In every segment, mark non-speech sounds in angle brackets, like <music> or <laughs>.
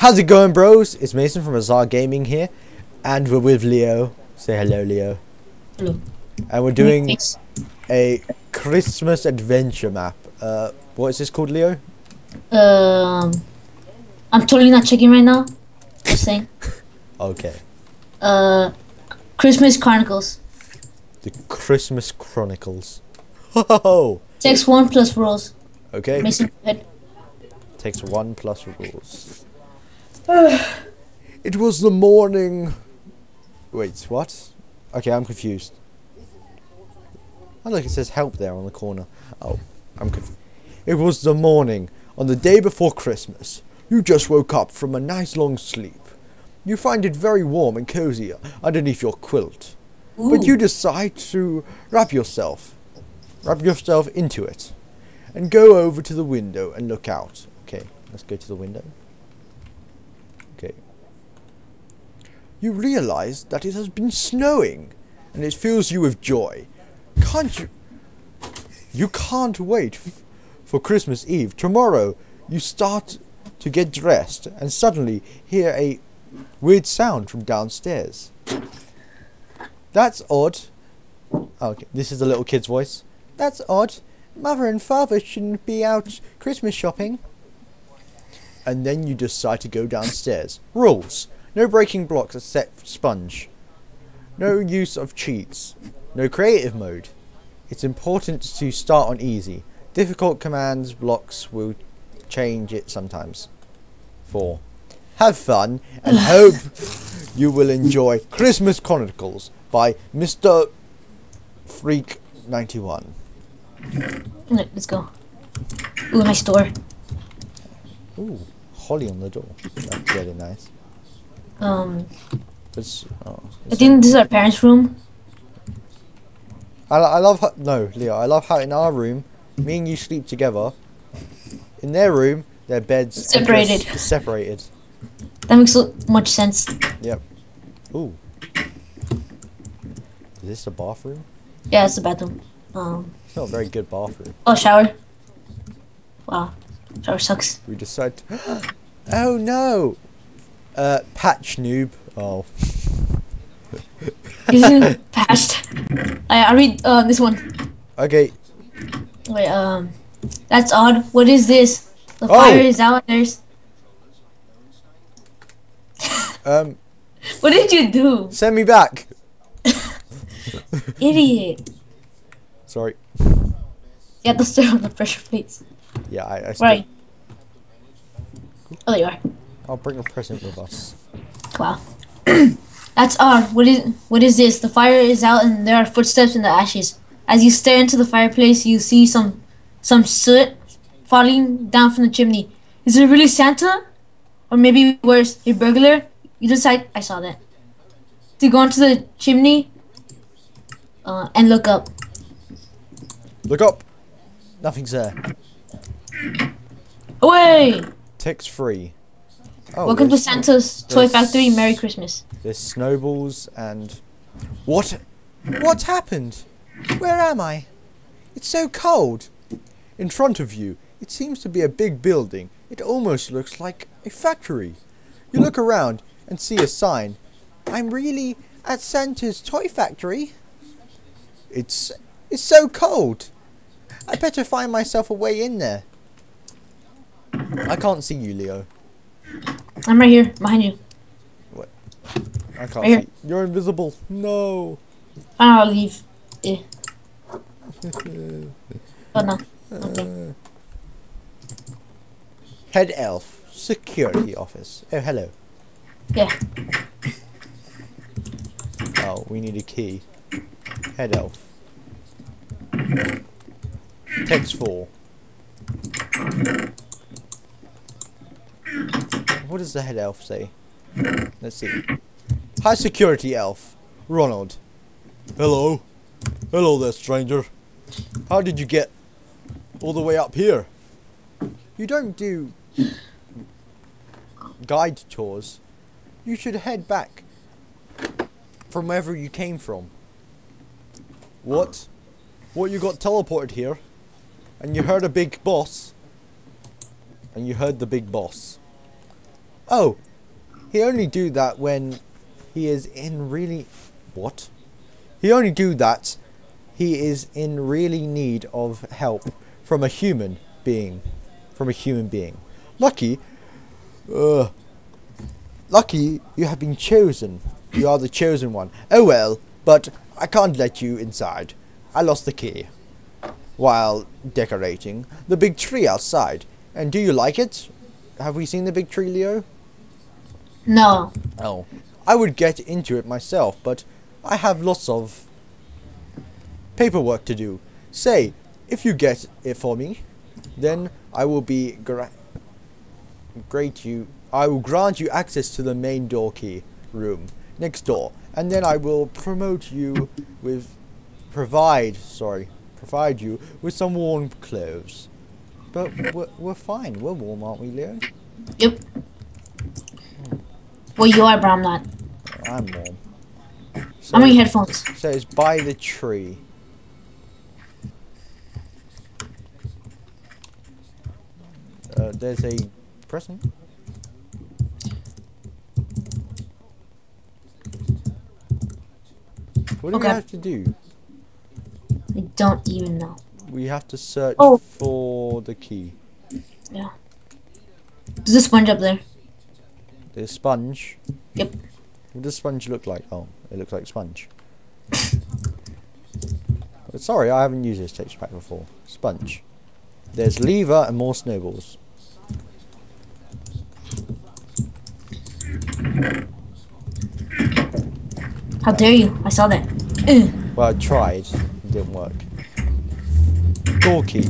How's it going, bros? It's Mason from Hazzar Gaming here, and we're with Leo. Say hello, Leo. Hello. And we're doing Thanks. a Christmas adventure map. Uh, what is this called, Leo? Um, I'm totally not checking right now. Just saying. <laughs> Okay, Uh, Christmas Chronicles. the Christmas Chronicles. Ho Takes one plus rolls. Okay, Mason, takes one plus rules. <sighs> it was the morning. Wait, what? Okay, I'm confused. Oh, look, it says help there on the corner. Oh, I'm confused. It was the morning, on the day before Christmas. You just woke up from a nice long sleep. You find it very warm and cozy underneath your quilt. But you decide to wrap yourself, wrap yourself into it, and go over to the window and look out. Okay, let's go to the window. Okay. You realize that it has been snowing, and it fills you with joy. Can't you? You can't wait for Christmas Eve. Tomorrow, you start to get dressed, and suddenly hear a weird sound from downstairs. That's odd. Okay, this is the little kid's voice. That's odd. Mother and father shouldn't be out Christmas shopping. And then you decide to go downstairs. Rules. No breaking blocks except sponge. No use of cheats. No creative mode. It's important to start on easy. Difficult commands blocks will change it sometimes. 4. Have fun and <laughs> hope you will enjoy Christmas Chronicles by Mr. Freak 91. Let's go. Ooh, my store. Ooh, holly on the door. That's very nice. Um, It's, oh, I think this is our parents' room. I, I love how, no, Leo, I love how in our room, me and you sleep together. In their room, their beds are Separated. separated. That makes so much sense. Yep. Ooh. Is this a bathroom? Yeah, it's a bathroom. Um, It's not a very good bathroom. oh, shower. Wow, shower sucks. We decide. To, <gasps> oh no! Uh, patch noob. Oh. <laughs> <laughs> Patched. I, I read uh, this one. Okay. Wait, um, that's odd. What is this? The Oh. fire is out. There's. <laughs> Um, What did you do, send me back. idiot? Sorry. You have to stir on the pressure plates. Yeah, I. I Right. Oh, there you are. I'll bring a present with us. Wow. <clears throat> That's odd. What is what is this? The fire is out and there are footsteps in the ashes. As you stare into the fireplace, you see some some soot falling down from the chimney. Is it really Santa? Or maybe worse, a burglar? You decide I saw that. To go into the chimney uh, and look up. Look up. Nothing's there. Away! Text free. Oh, Welcome to Santa's Toy Factory. Merry Christmas. There's snowballs and what? What happened? Where am I? It's so cold. In front of you, it seems to be a big building. It almost looks like a factory. You look around and see a sign. I'm really at Santa's toy factory. It's it's so cold. I better find myself a way in there. I can't see you, Leo. I'm right here, behind you. What? I can't Right here. see. You're invisible. No. I'll leave. Eh. <laughs> Oh no. Okay. Head elf, security office. Oh, hello. Yeah. Oh, we need a key. Head elf. Text 4. What does the head elf say? <coughs> Let's see. High security elf. Ronald. Hello. Hello there, stranger. How did you get all the way up here? You don't do guide tours. You should head back from wherever you came from. What? What, you got teleported here? And you heard a big boss? And you heard the big boss. Oh, he only do that when he is in really what? He only do that he is in really need of help from a human being, from a human being. Lucky, uh, lucky you have been chosen. You are the chosen one. Oh well, but I can't let you inside. I lost the key while decorating the big tree outside. And do you like it? Have we seen the big tree, Leo? No. Oh, I would get into it myself, but I have lots of paperwork to do. Say, if you get it for me, then I will be gra- great you. I will grant you access to the main door key room next door, and then I will promote you with provide sorry provide you with some warm clothes. But we're, we're fine. We're warm, aren't we, Leo? Yep. Well, you are, but I'm not. I'm warm. So, I'm wearing headphones. so it's by the tree. Uh, there's a present. What do we have to do? I don't even know. We have to search Oh. for the key. Yeah. There's a sponge up there. The sponge. Yep. What does sponge look like? Oh, it looks like sponge. <coughs> Sorry, I haven't used this texture pack before. Sponge. There's lever and more snowballs. How dare you? I saw that. Ugh. Well, I tried. It didn't work. Door key.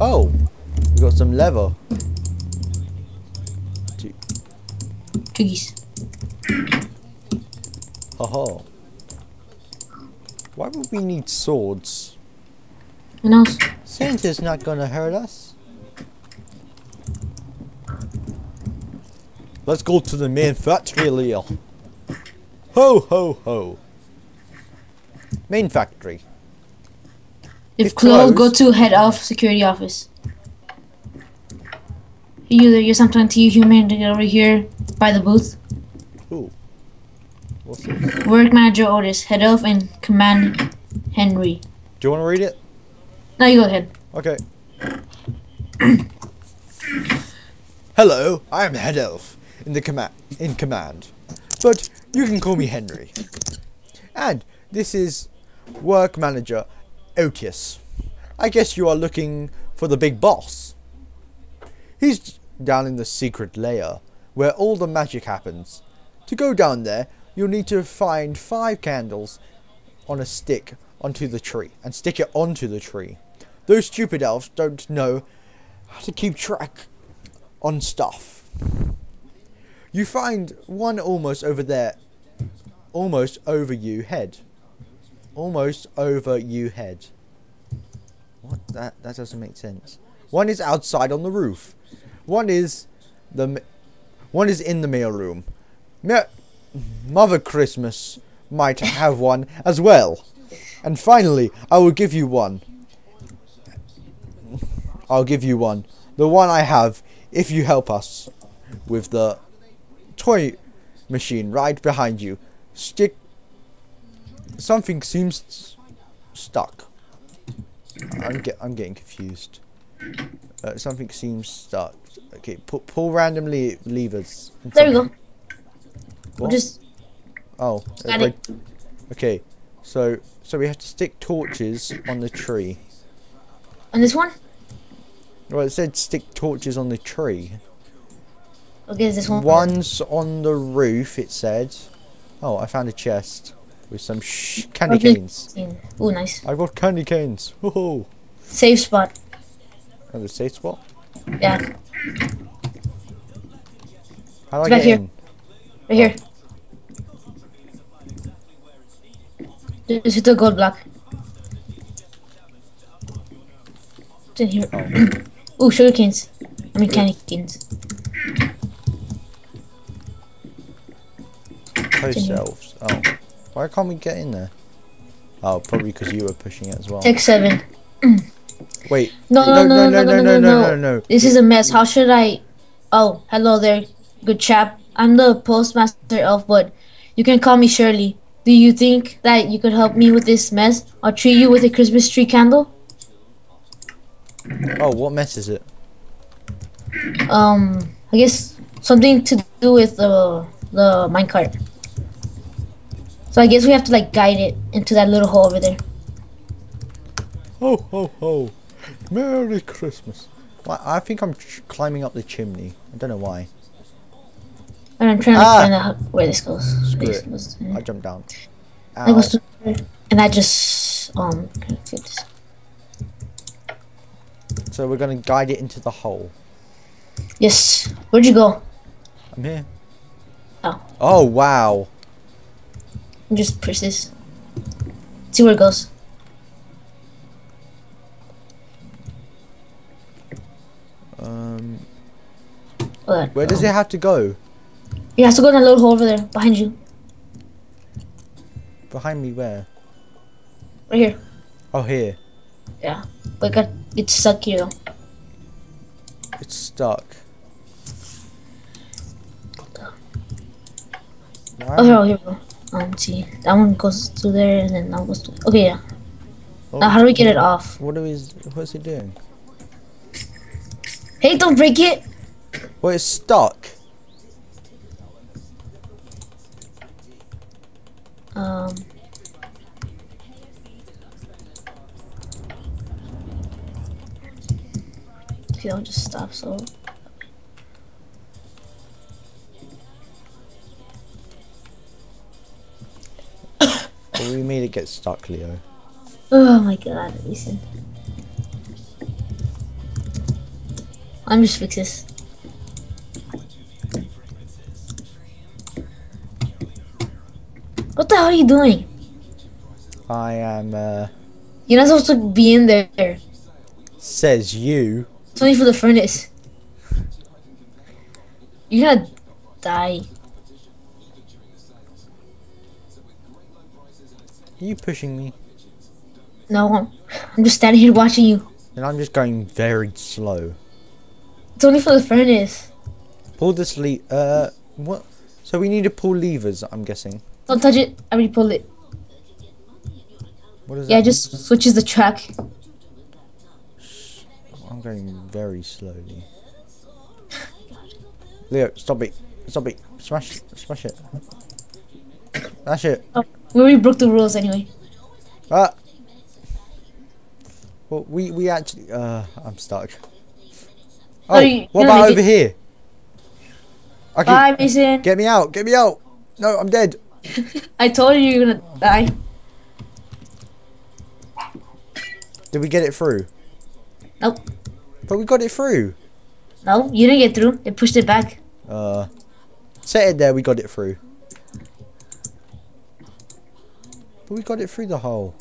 Oh, we got some leather. Two. Cookies. Haha. Why would we need swords? Who knows? Santa's not gonna hurt us. Let's go to the main factory, Leo. Ho ho ho. Main factory. If Chloe, go to head of security office. You there, you're sometime to you human to get over here by the booth. This? Work manager Otis, head elf, and command Henry. Do you want to read it? No, you go ahead. Okay. <clears throat> Hello, I am head elf in the command in command, but you can call me Henry. And this is work manager Otis. I guess you are looking for the big boss. He's down in the secret layer where all the magic happens. To go down there, you'll need to find five candles on a stick onto the tree and stick it onto the tree. Those stupid elves don't know how to keep track on stuff. You find one almost over there, almost over you head, almost over you head. What? That that doesn't make sense. One is outside on the roof. One is the one is in the mail room. Ma- Mother Christmas might have one as well. And finally, I will give you one. I'll give you one. The one I have if you help us with the toy machine right behind you. Stick. Something seems stuck. I'm get. I'm getting confused. Uh, something seems stuck. Okay, pu- pull randomly levers. There we go. We'll just Oh, right. Okay, so so we have to stick torches on the tree. on this one. Well, it said stick torches on the tree. Okay, is this one? One's on the roof. It said. Oh, I found a chest with some sh- candy Okay. canes. Oh, nice. I got candy canes. Whoa! Safe spot. The safe spot. Yeah, How do I get here. in? right here. Just hit the gold block. It's in here. Oh. <clears throat> Ooh, sugar canes. I mean candy canes. Post shelves. Oh, why can't we get in there? Oh, probably because you were pushing it as well. Tech seven. <clears throat> Wait. No, no, no, no, no, no, no, no, no. This is a mess. How should I? Oh, hello there, good chap. I'm the postmaster elf, but you can call me Shirley. Do you think that you could help me with this mess? I'll treat you with a Christmas tree candle. Oh, what mess is it? Um, I guess something to do with the the minecart. So I guess we have to like guide it into that little hole over there. Ho ho ho! Merry Christmas. Well, I think I'm climbing up the chimney. I don't know why. And I'm trying to Ah! find out where this goes. Screw Where this it. goes. I jumped down. That goes Ow. to and I just um can I fit this? So we're gonna guide it into the hole. Yes. Where'd you go? I'm here. Oh. Oh wow. Just push this. See where it goes. Where does it have to go? You have to go in that little hole over there behind you. Behind me where? Right here. Oh here. Yeah. But it got it's stuck here. It's stuck. Why Oh here, oh, here we go. Um see. That one goes to there and then that goes to. Okay yeah. oh, Now how do we get it off? What is what's it doing? Hey don't break it! Well, it's stuck. Um Okay, I'll just stop so <coughs> Well, we made it get stuck, Leo. Oh my god, listen. Me just fix this. What the hell are you doing? I am. uh You're not supposed to be in there. Says you. It's only for the furnace. You're gonna die. Are you pushing me? No, I'm, I'm just standing here watching you. And I'm just going very slow. It's only for the furnace. Pull this le- Uh, what? So we need to pull levers. I'm guessing. Don't touch it. I already pulled it. What is Yeah, it that? just switches the track. I'm going very slowly. Leo, stop it! Stop it! Smash! Smash it! Smash it! Oh, we already broke the rules anyway. Ah! Well, we we actually. Uh, I'm stuck. Oh, you- what about over here? Okay, Bye, Mason. get me out! Get me out! No, I'm dead. <laughs> I told you you're gonna die. Did we get it through? Nope. But we got it through. No, you didn't get through. They pushed it back. Uh, set it there. We got it through. But we got it through the hole.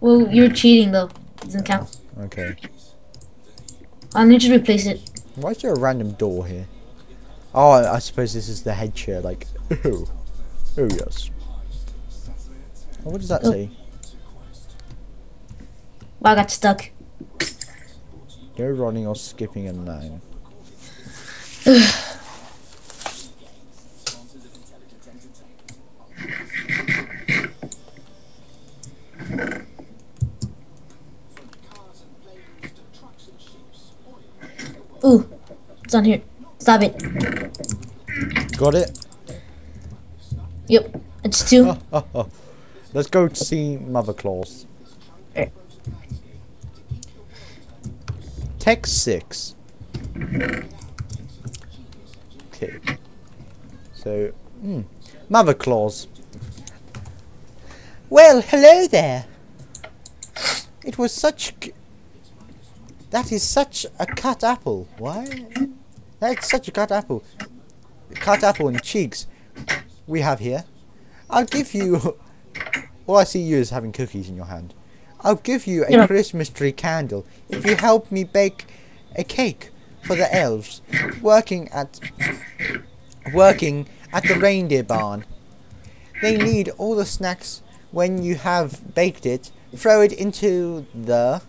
Well, you're cheating though. Doesn't count. Okay. I'll need to replace it. Why is there a random door here? Oh, I I suppose this is the head chair. Like, oh, oh yes. Oh, what does that Oh. say? Well, I got stuck. No running or skipping a line. <sighs> Ooh, it's on here. Stop it. Got it? Yep, it's two. Oh, oh, oh. Let's go to see Mother Claus. Text 6. Okay. So, hmm. Mother Claus. Well, hello there. It was such. That is such a cut apple. Why? That's such a cut apple. Cut apple and cheeks we have here. I'll give you. All I see you is having cookies in your hand. I'll give you a Yeah. Christmas tree candle if you help me bake a cake for the elves working at working at the reindeer barn. They need all the snacks when you have baked it throw it into the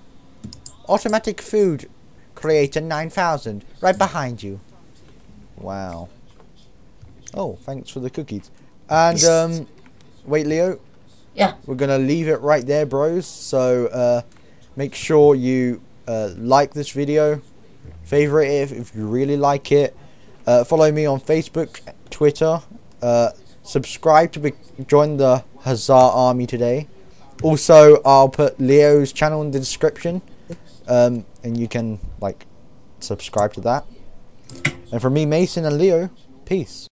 automatic food creator 9000 right behind you. Wow. Oh, thanks for the cookies. And um, wait, Leo. Yeah. We're gonna leave it right there, bros. So uh, make sure you uh, like this video, favorite it if, if you really like it. Uh, follow me on Facebook, Twitter. Uh, subscribe to be- join the Hazzar Army today. Also, I'll put Leo's channel in the description, um, and you can like subscribe to that. And for me, Mason and Leo, peace.